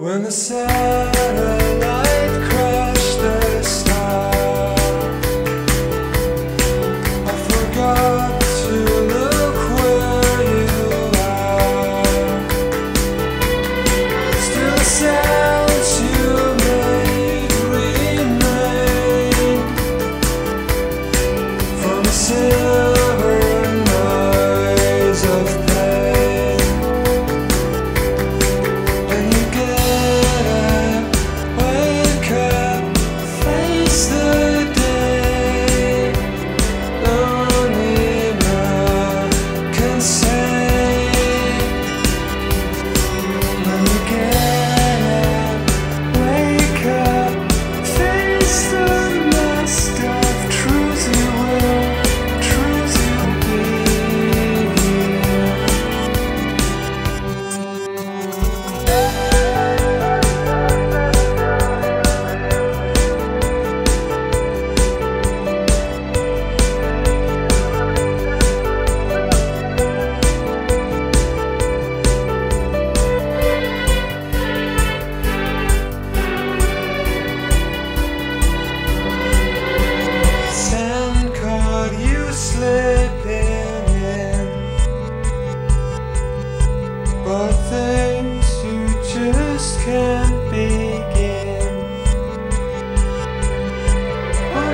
When the satellite crashed the star I forgot to look where you are. Still the sounds you made remain. From a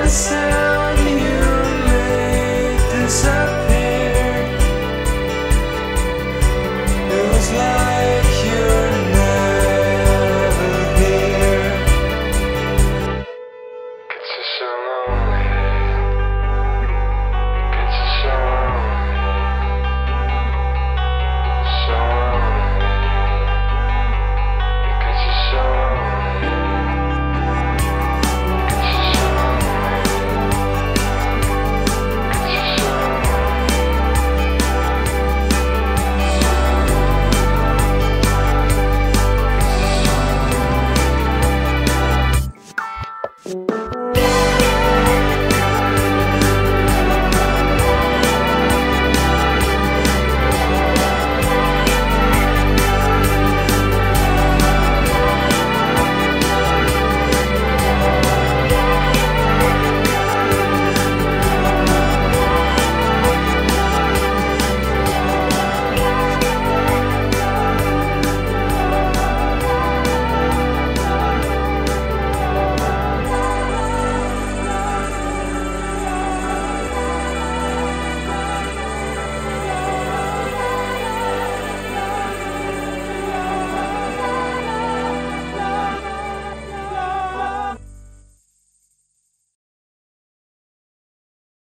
answer.